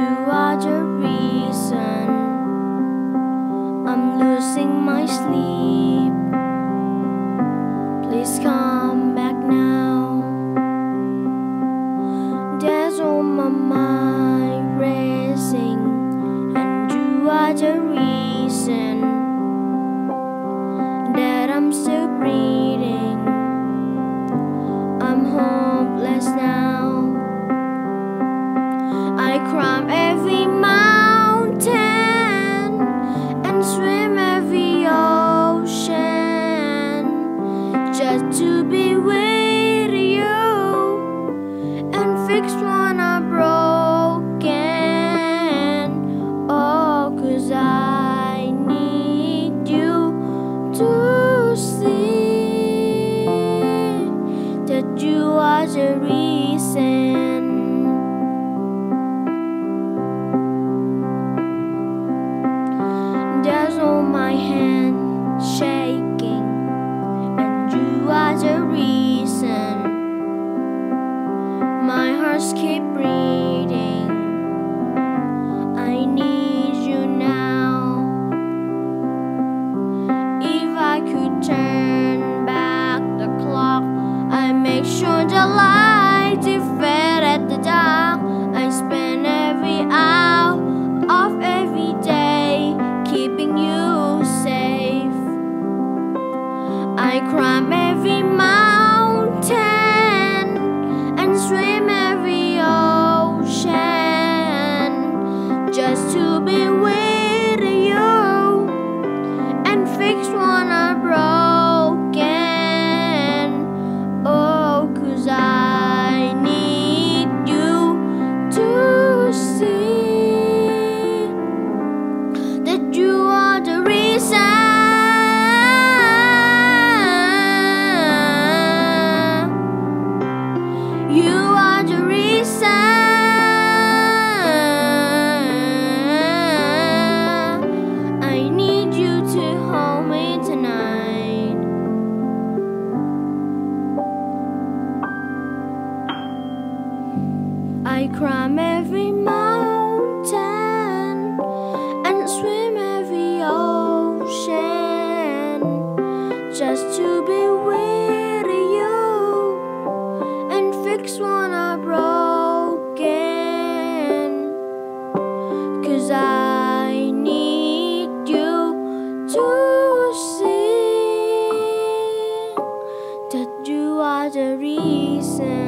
are the reason I'm losing my sleep. Please come back now. There's all my mind racing, and you are the reason that I'm so breathing. I climb every mountain and swim every ocean just to be with you and fix what I'm broken. Oh, cause I need you to see that you are the reason. Shaking, and you are the reason. My heart's keep beating. I need you now. If I could turn back the clock, I make sure the light I climb every mountain and swim every ocean just to be with I climb every mountain and swim every ocean just to be with you and fix one I broke. Cause I need you to see that you are the reason.